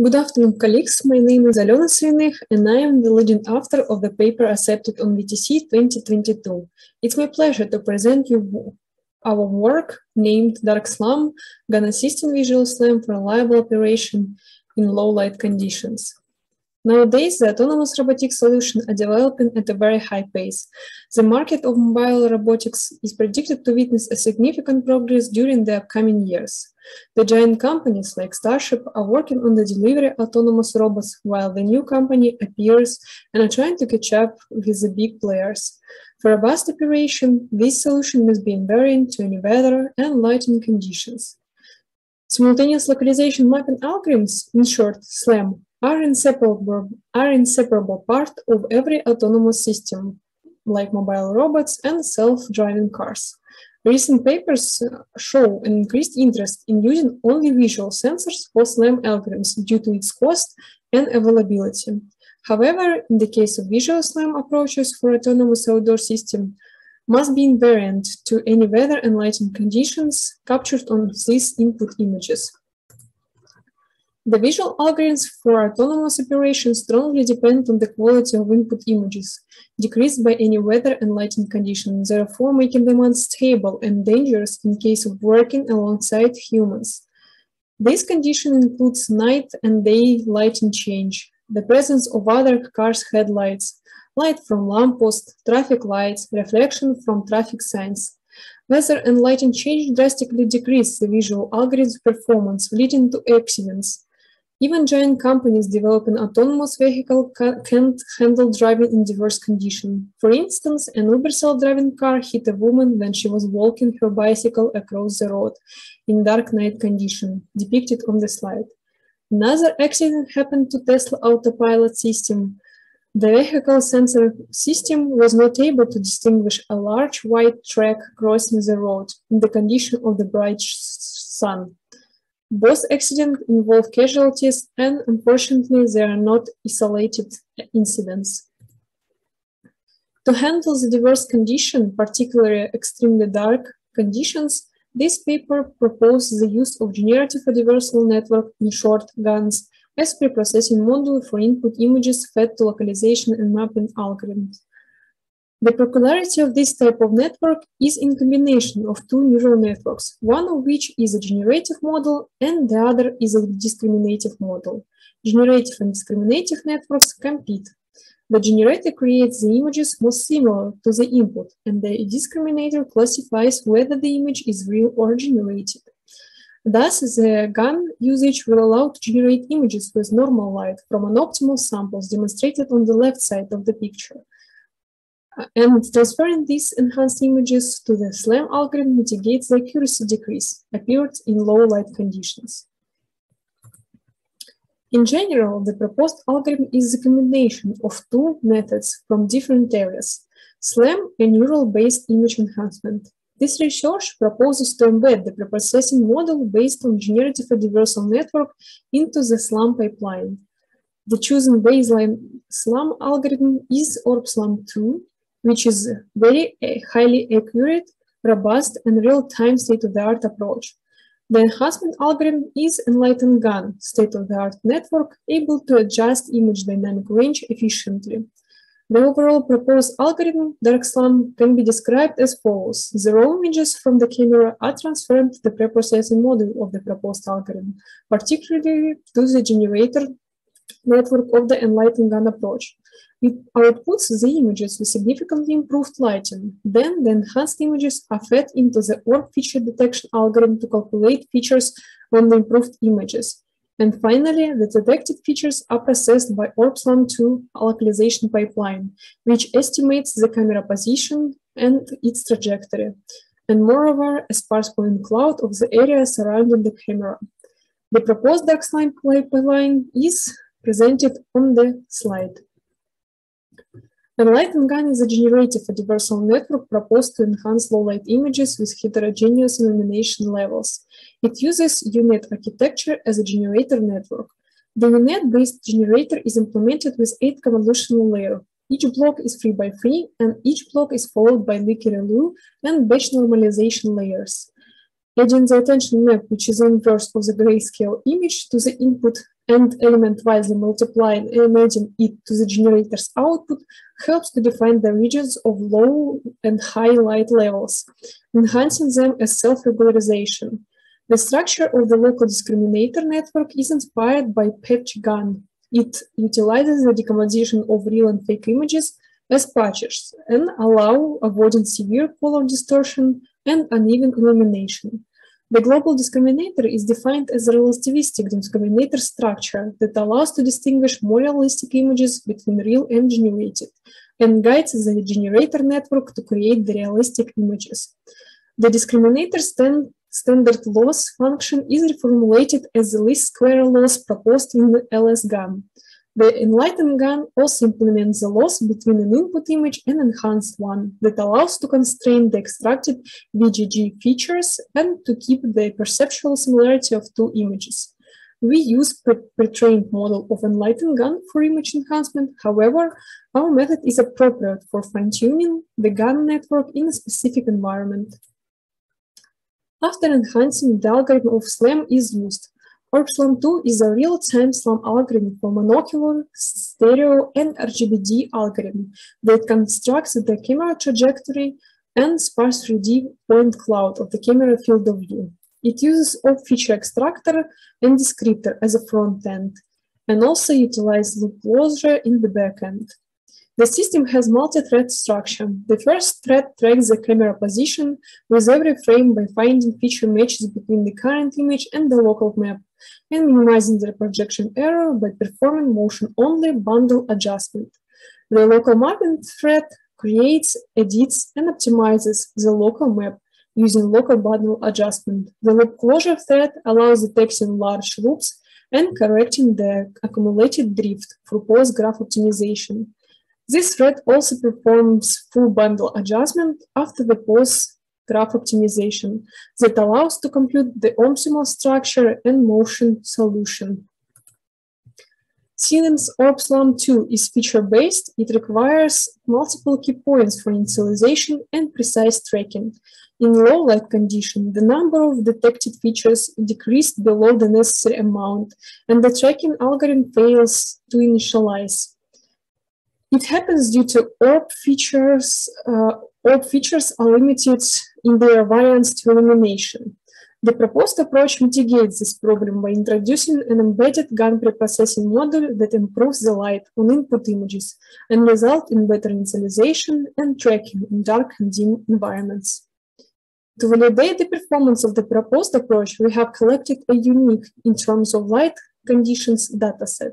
Good afternoon, colleagues. My name is Alena Savinykh, and I am the leading author of the paper accepted on VTC 2022. It's my pleasure to present you our work named Dark SLAM, GAN Assisting Visual SLAM for reliable operation in low light conditions. Nowadays, the autonomous robotic solutions are developing at a very high pace. The market of mobile robotics is predicted to witness a significant progress during the upcoming years. The giant companies like Starship are working on the delivery of autonomous robots, while the new company appears and are trying to catch up with the big players. For robust operation, this solution must be invariant to any weather and lighting conditions. Simultaneous localization mapping algorithms, in short, SLAM, are inseparable, are inseparable part of every autonomous system, like mobile robots and self-driving cars. Recent papers show an increased interest in using only visual sensors for SLAM algorithms due to its cost and availability. However, in the case of visual SLAM approaches for autonomous outdoor system, must be invariant to any weather and lighting conditions captured on these input images. The visual algorithms for autonomous operations strongly depend on the quality of input images, decreased by any weather and lighting conditions, therefore making them unstable and dangerous in case of working alongside humans. This condition includes night and day lighting change, the presence of other cars' headlights, light from lamppost, traffic lights, reflection from traffic signs. Weather and lighting change drastically decrease the visual algorithm's performance, leading to accidents, even giant companies developing autonomous vehicle can't handle driving in diverse conditions. For instance, an Uber self-driving car hit a woman when she was walking her bicycle across the road in dark night condition, depicted on the slide. Another accident happened to Tesla autopilot system. The vehicle sensor system was not able to distinguish a large white track crossing the road in the condition of the bright sun. Both accidents involve casualties and unfortunately they are not isolated incidents. To handle the diverse condition, particularly extremely dark conditions, this paper proposes the use of generative adversarial network, in short, GANs, as preprocessing module for input images fed to localization and mapping algorithms. The peculiarity of this type of network is in combination of two neural networks, one of which is a generative model and the other is a discriminative model. Generative and discriminative networks compete. The generator creates the images most similar to the input, and the discriminator classifies whether the image is real or generated. Thus, the GAN usage will allow to generate images with normal light from an optimal samples demonstrated on the left side of the picture. Uh, and transferring these enhanced images to the SLAM algorithm mitigates the accuracy decrease appeared in low light conditions. In general, the proposed algorithm is a combination of two methods from different areas, SLAM and neural-based image enhancement. This research proposes to embed the preprocessing model based on generative adversarial network into the SLAM pipeline. The chosen baseline SLAM algorithm is ORB-SLAM2, which is a very uh, highly accurate, robust, and real-time state-of-the-art approach. The enhancement algorithm is Enlightened GAN, state-of-the-art network, able to adjust image dynamic range efficiently. The overall proposed algorithm, DarkSLAM, can be described as follows. The raw images from the camera are transferred to the preprocessing module of the proposed algorithm, particularly to the generator network of the Enlightened GAN approach. It outputs the images with significantly improved lighting. Then the enhanced images are fed into the ORB feature detection algorithm to calculate features on the improved images. And finally, the detected features are processed by ORB-SLAM2 localization pipeline, which estimates the camera position and its trajectory, and moreover, a sparse point cloud of the area surrounding the camera. The proposed DarkSLAM pipeline is presented on the slide. Enlightened GAN is a generative adversarial network proposed to enhance low-light images with heterogeneous illumination levels. It uses UNet architecture as a generator network. The UNet-based generator is implemented with eight convolutional layers. Each block is 3 by 3 and each block is followed by Leaky-ReLU and batch normalization layers. adding the attention map, which is inverse of the grayscale image, to the input and element wisely multiplying and adding it to the generator's output helps to define the regions of low and high light levels, enhancing them as self-regularization. The structure of the local discriminator network is inspired by patch-GAN. It utilizes the decomposition of real and fake images as patches and allow avoiding severe color distortion and uneven illumination. The global discriminator is defined as a relativistic discriminator structure that allows to distinguish more realistic images between real and generated, and guides the generator network to create the realistic images. The discriminator stand, standard loss function is reformulated as the least square loss proposed in the LS-GAN. The enlightened GAN also implements the loss between an input image and enhanced one that allows to constrain the extracted VGG features and to keep the perceptual similarity of two images. We use pre-trained model of enlightened GAN for image enhancement. However, our method is appropriate for fine-tuning the GAN network in a specific environment. After enhancing, the algorithm of SLAM is used. OrbSLAM2 is a real-time SLAM algorithm for monocular, stereo, and RGBD algorithm that constructs the camera trajectory and sparse 3D point cloud of the camera field of view. It uses ORB feature extractor and descriptor as a front end, and also utilizes loop closure in the backend. The system has multi-thread structure. The first thread tracks the camera position with every frame by finding feature matches between the current image and the local map and minimizing the projection error by performing motion-only bundle adjustment. The local mapping thread creates, edits, and optimizes the local map using local bundle adjustment. The loop closure thread allows detecting large loops and correcting the accumulated drift through pose-graph optimization. This thread also performs full bundle adjustment after the pose graph optimization that allows to compute the optimal structure and motion solution. Since OrbSLAM 2 is feature-based. It requires multiple key points for initialization and precise tracking. In low light condition, the number of detected features decreased below the necessary amount, and the tracking algorithm fails to initialize. It happens due to orb features. Uh, orb features are limited in their variance to illumination. The proposed approach mitigates this problem by introducing an embedded GAN preprocessing module that improves the light on input images and result in better initialization and tracking in dark and dim environments. To validate the performance of the proposed approach, we have collected a unique, in terms of light conditions, dataset.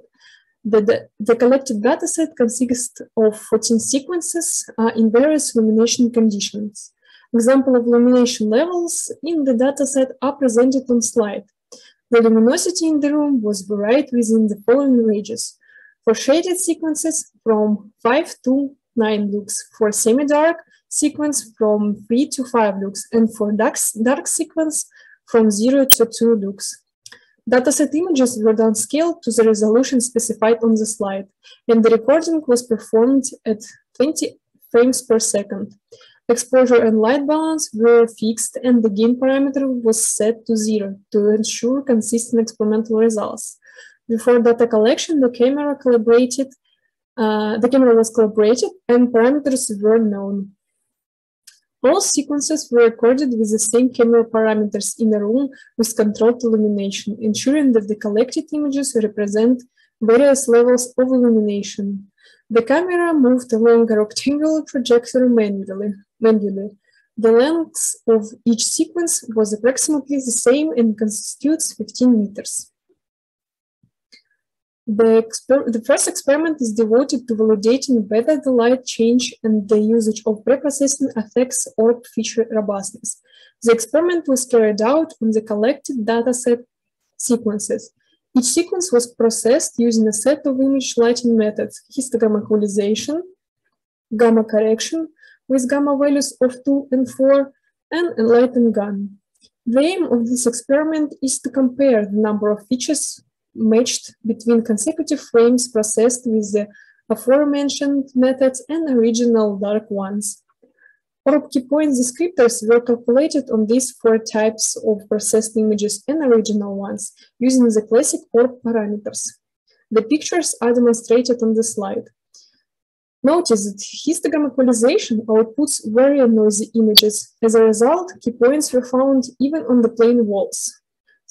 The, the, the collected dataset consists of 14 sequences uh, in various illumination conditions. Example of illumination levels in the dataset are presented on slide. The luminosity in the room was varied within the following ranges. For shaded sequences, from 5 to 9 lux. For semi-dark sequence, from 3 to 5 lux. And for dark, dark sequence, from 0 to 2 lux. Dataset images were downscaled to the resolution specified on the slide, and the recording was performed at 20 frames per second. Exposure and light balance were fixed and the gain parameter was set to zero to ensure consistent experimental results. Before data collection, the camera calibrated, uh, the camera was calibrated and parameters were known. All sequences were recorded with the same camera parameters in a room with controlled illumination, ensuring that the collected images represent various levels of illumination. The camera moved along a rectangular trajectory manually, manually. The length of each sequence was approximately the same and constitutes 15 meters. The, the, first experiment is devoted to validating whether the light change and the usage of preprocessing affects orb feature robustness. The experiment was carried out on the collected dataset sequences. Each sequence was processed using a set of image lighting methods, histogram equalization, gamma correction with gamma values of 2 and 4, and enlightened GAN. The aim of this experiment is to compare the number of features matched between consecutive frames processed with the aforementioned methods and original dark ones. Orb point descriptors were calculated on these four types of processed images and original ones using the classic orb parameters. The pictures are demonstrated on the slide. Notice that histogram equalization outputs very noisy images. As a result, key points were found even on the plain walls.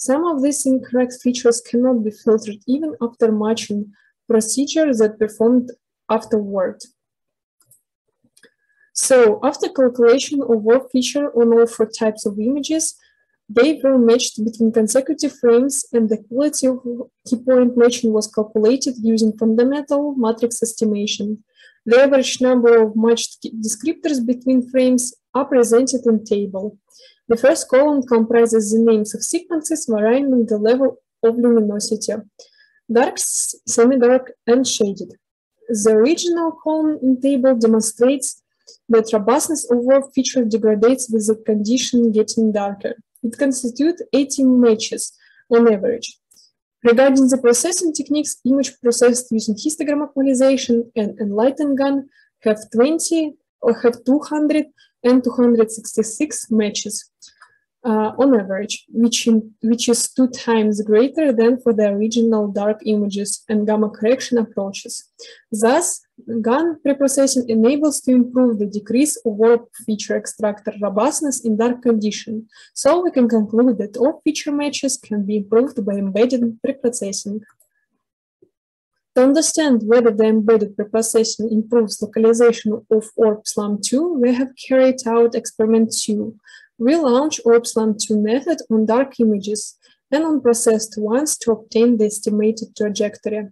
Some of these incorrect features cannot be filtered even after matching procedure that performed afterward. So after calculation of one feature on all four types of images, they were matched between consecutive frames and the quality of key point matching was calculated using fundamental matrix estimation. The average number of matched descriptors between frames are presented in table. The first column comprises the names of sequences varying in the level of luminosity, dark, semi-dark, and shaded. The original column in table demonstrates that robustness work feature degrades with the condition getting darker. It constitutes 18 matches on average. Regarding the processing techniques, image processed using histogram equalization and enlightened GAN have 20 or have 200 and 266 matches uh, on average, which, in, which is two times greater than for the original dark images and gamma correction approaches. Thus, GAN preprocessing enables to improve the decrease of warp feature extractor robustness in dark condition, so we can conclude that all feature matches can be improved by embedded preprocessing. To understand whether the embedded preprocessing improves localization of ORB SLAM2, we have carried out experiment 2, we launch OrbSLAM2 method on dark images and on processed ones to obtain the estimated trajectory.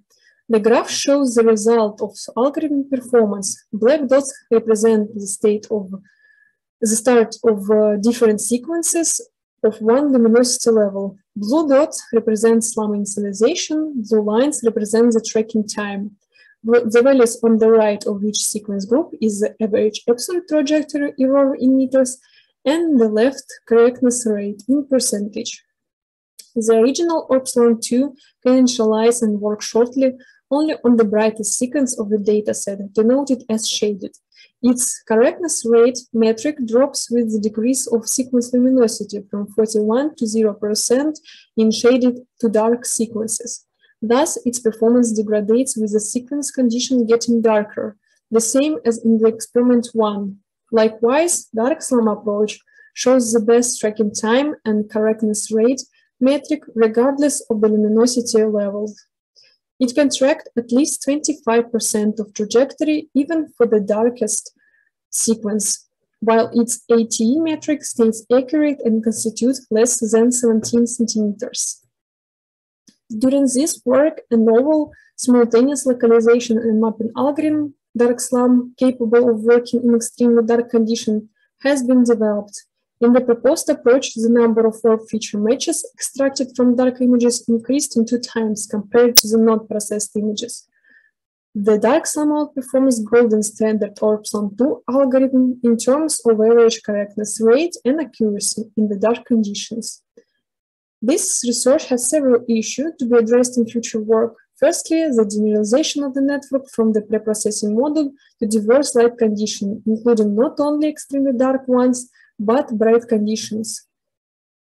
The graph shows the result of algorithm performance. Black dots represent the state of the start of uh, different sequences of one luminosity level. Blue dot represents SLAM initialization. Blue lines represent the tracking time. The values on the right of each sequence group is the average absolute trajectory error in meters and the left correctness rate in percentage. The original ORB-SLAM2 can initialize and work shortly only on the brightest sequence of the dataset, denoted as shaded. Its correctness rate metric drops with the decrease of sequence luminosity from 41 to 0% in shaded to dark sequences. Thus, its performance degrades with the sequence condition getting darker, the same as in the experiment 1, Likewise, the SLAM approach shows the best tracking time and correctness rate metric regardless of the luminosity level. It can track at least 25% of trajectory even for the darkest sequence, while its ATE metric stays accurate and constitutes less than 17 centimeters. During this work, a novel simultaneous localization and mapping algorithm dark SLAM capable of working in extremely dark conditions has been developed. In the proposed approach, the number of orb feature matches extracted from dark images increased in two times compared to the not-processed images. The dark SLAM outperforms golden standard orb SLAM 2 algorithm in terms of average correctness rate and accuracy in the dark conditions. This research has several issues to be addressed in future work. Firstly, the generalization of the network from the preprocessing model to diverse light conditions, including not only extremely dark ones, but bright conditions.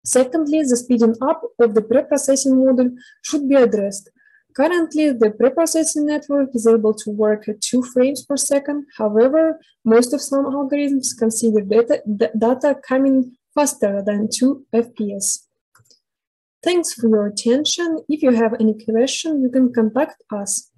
Secondly, the speeding up of the preprocessing model should be addressed. Currently, the preprocessing network is able to work at 2 frames per second. However, most of SLAM algorithms consider data, data coming faster than 2 FPS. Thanks for your attention. If you have any question, you can contact us.